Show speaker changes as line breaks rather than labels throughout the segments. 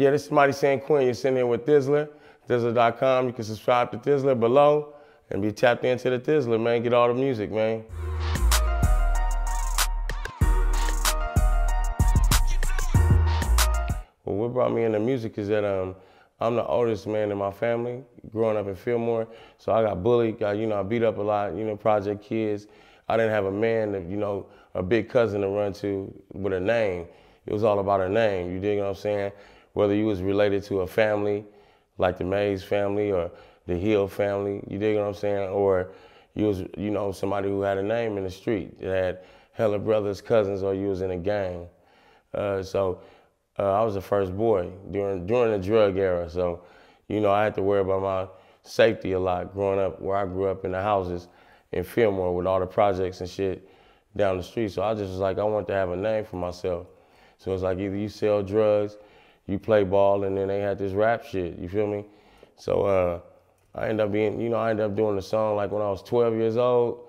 Yeah, this is Mighty San Quinn. You're sitting here with Thizzler, Thizzler.com. You can subscribe to Thizzler below and be tapped into the Thizzler, man. Get all the music, man. Well, what brought me into music is that um, I'm the oldest man in my family, growing up in Fillmore. So I got bullied, got, you know, I beat up a lot, you know, project kids. I didn't have a man, that, you know, a big cousin to run to with a name. It was all about a name, you dig what I'm saying? Whether you was related to a family, like the Mays family or the Hill family, you dig what I'm saying? Or you was, you know, somebody who had a name in the street, that had hella brothers, cousins, or you was in a gang. Uh, so uh, I was the first boy during during the drug era, so you know I had to worry about my safety a lot growing up where I grew up in the houses in Fillmore with all the projects and shit down the street. So I just was like, I want to have a name for myself. So it's like either you sell drugs, you play ball, and then they had this rap shit. You feel me? So uh, I ended up being, you know, I ended up doing the song like when I was 12 years old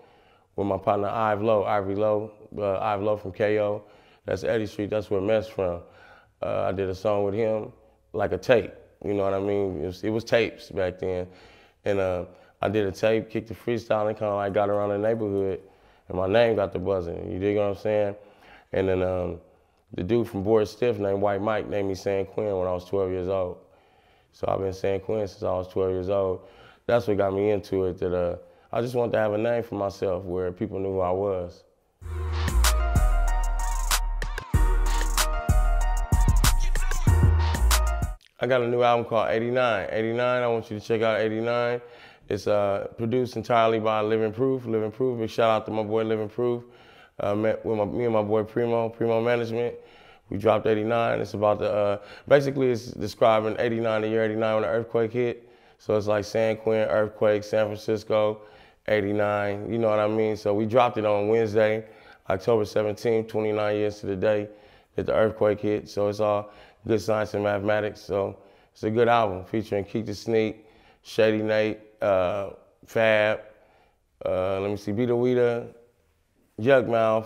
with my partner Ive Low, Ivory Low, uh, Ive from KO. That's Eddie Street. That's where Mess from. Uh, I did a song with him, like a tape. You know what I mean? It was, it was tapes back then, and uh, I did a tape, kicked the freestyle, and kind of like got around the neighborhood, and my name got the buzzing. You dig what I'm saying? And then um, the dude from Board Stiff named White Mike named me San Quinn when I was 12 years old. So I've been San Quinn since I was 12 years old. That's what got me into it. That uh, I just wanted to have a name for myself where people knew who I was. I got a new album called 89. 89, I want you to check out 89. It's uh, produced entirely by Living Proof. Living Proof, big shout out to my boy Living Proof. Uh, met with my, me and my boy Primo, Primo Management. We dropped 89. It's about the, uh, basically it's describing 89, the year 89 when the earthquake hit. So it's like San Quentin, earthquake, San Francisco, 89, you know what I mean? So we dropped it on Wednesday, October 17, 29 years to the day that the earthquake hit. So it's all good science and mathematics. So it's a good album featuring Keak da Sneak, Shady Nate, uh, Fab, uh, let me see, Beeda Weeda, Yukmouth.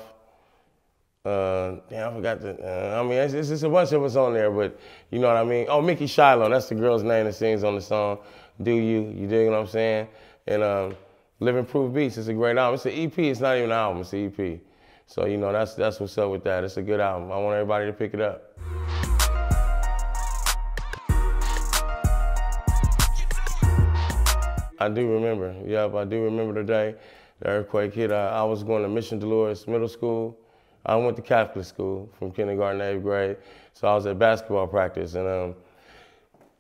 Uh, damn, I forgot the. Uh, I mean, it's, it's a bunch of us on there, but you know what I mean. Oh, Mickey Shiloh, that's the girl's name that sings on the song. Do you? You dig what I'm saying? And um, Living Proof Beats, it's a great album. It's an EP. It's not even an album. It's an EP. So you know that's that's what's up with that. It's a good album. I want everybody to pick it up. I do remember. Yep, I do remember the day the earthquake hit. I, I was going to Mission Dolores Middle School. I went to Catholic school from kindergarten to eighth grade. So I was at basketball practice. And um,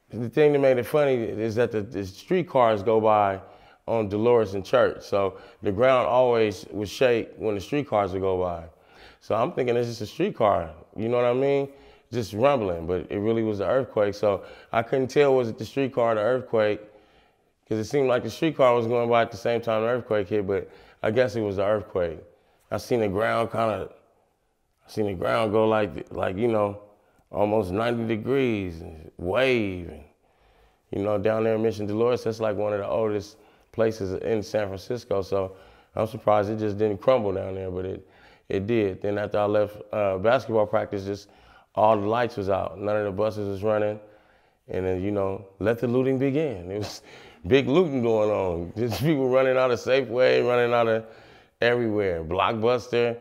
the thing that made it funny is that the, the streetcars go by on Dolores and Church. So the ground always would shake when the streetcars would go by. So I'm thinking it's just a streetcar, you know what I mean? Just rumbling, but it really was the earthquake. So I couldn't tell was it the streetcar or the earthquake because it seemed like the streetcar was going by at the same time the earthquake hit, but I guess it was the earthquake. I seen the ground kind of, I seen the ground go like, like you know, almost 90 degrees, and wave, and, you know, down there in Mission Dolores, that's like one of the oldest places in San Francisco. So I'm surprised it just didn't crumble down there, but it, it did. Then after I left uh, basketball practice, just all the lights was out. None of the buses was running. And then, you know, let the looting begin. It was, big looting going on. Just people running out of Safeway, running out of everywhere. Blockbuster.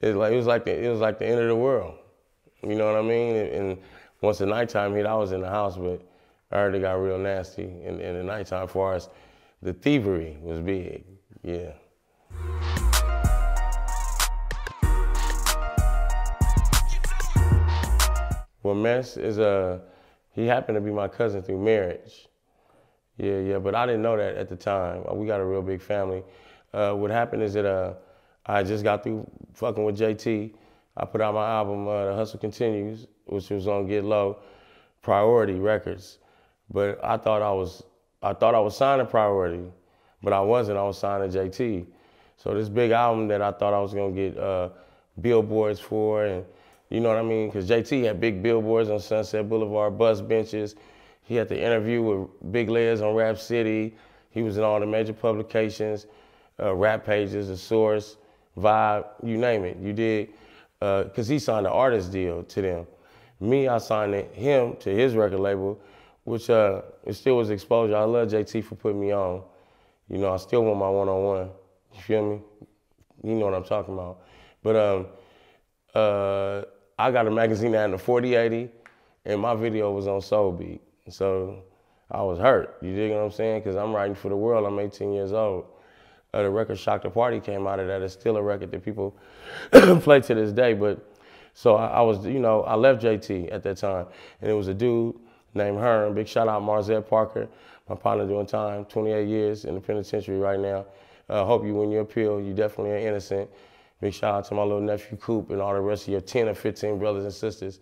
It, like, it was like the, it was like the end of the world. You know what I mean? And, and once the nighttime hit, I was in the house, but I heard it got real nasty in, in the nighttime. As far as the thievery was big, yeah. Well, Mess is a, he happened to be my cousin through marriage. Yeah, yeah, but I didn't know that at the time. We got a real big family. Uh, what happened is that uh, I just got through fucking with JT. I put out my album, uh, The Hustle Continues, which was on Get Low, Priority Records. But I thought I was, I thought I was signing Priority, but I wasn't. I was signing JT. So this big album that I thought I was gonna get uh, billboards for, and you know what I mean? Because JT had big billboards on Sunset Boulevard, bus benches. He had the interview with Big Lez on Rap City. He was in all the major publications, uh, rap pages, The Source, Vibe, you name it. You did, because uh, he signed an artist deal to them. Me, I signed him to his record label, which uh, it still was exposure. I love JT for putting me on. You know, I still want my one-on-one. You feel me? You know what I'm talking about. But um, uh, I got a magazine out in the 4080, and my video was on Soul Beat. So I was hurt. You dig what I'm saying? Because I'm writing for the world. I'm 18 years old. Uh, the record Shock the Party came out of that. It's still a record that people play to this day. But so I, I, was, you know, I left JT at that time, and it was a dude named Hearn. Big shout out Marzette Parker, my partner doing time, 28 years in the penitentiary right now. I uh, hope you win your appeal. You definitely are innocent. Big shout out to my little nephew Coop and all the rest of your 10 or 15 brothers and sisters.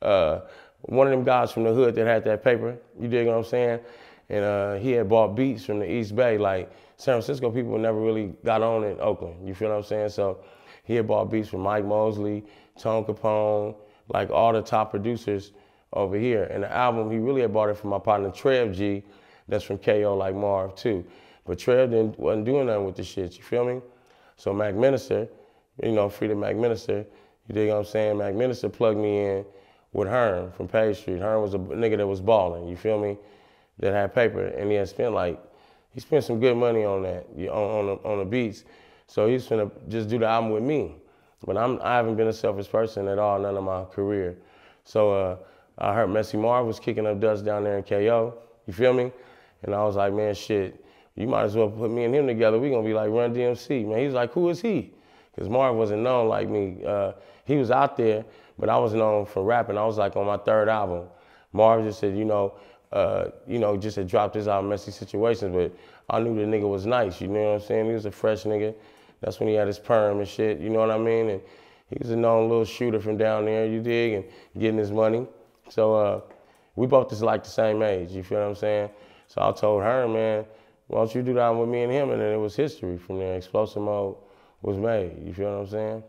Uh, one of them guys from the hood that had that paper, you dig what I'm saying? And uh, he had bought beats from the East Bay. Like San Francisco people never really got on in Oakland. You feel what I'm saying? So he had bought beats from Mike Mosley, Tone Capone, like all the top producers over here. And the album, he really had bought it from my partner Trev G, that's from KO like Marv too. But Trev didn't, wasn't doing nothing with the shit, you feel me? So Mac Minister, you know, Freedom Mac Minister, you dig what I'm saying? Mac Minister plugged me in with Hearn from Page Street. Hearn was a nigga that was balling, you feel me? That had paper, and he had spent like, he spent some good money on that, on, on, the, on the beats. So he's gonna just do the album with me. But I'm, I haven't been a selfish person at all, none of my career. So uh, I heard Messy Marv was kicking up dust down there in KO, you feel me? And I was like, man, shit, you might as well put me and him together. We gonna be like Run DMC, man. He's like, who is he? Because Marv wasn't known like me. Uh, he was out there, but I was known for rapping. I was like on my third album. Marv just said, you know, uh, you know, just had dropped his album, Messy Situations, but I knew the nigga was nice, you know what I'm saying? He was a fresh nigga. That's when he had his perm and shit, you know what I mean? And he was a known little shooter from down there, you dig, and getting his money. So uh, we both just like the same age, you feel what I'm saying? So I told her, man, why don't you do that with me and him? And then it was history from there. Explosive Mode was made, you feel what I'm saying?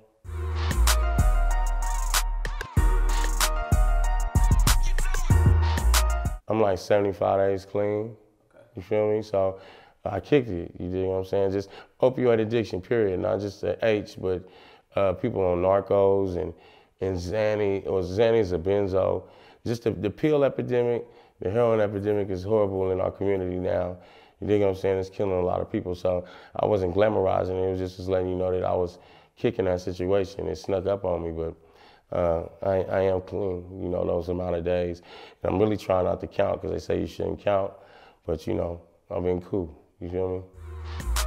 I'm like 75 days clean. Okay. You feel me? So I kicked it. You dig what I'm saying? Just opioid addiction, period. Not just the H, but uh, people on Norcos and and Xanny or Xanny's a benzo. Just the, the pill epidemic, the heroin epidemic is horrible in our community now. You dig what I'm saying? It's killing a lot of people. So I wasn't glamorizing it. Was just, just letting you know that I was kicking that situation. It snuck up on me, but uh, I, I, am clean, you know, those amount of days. And I'm really trying not to count because they say you shouldn't count, but you know, I've been cool. You feel me?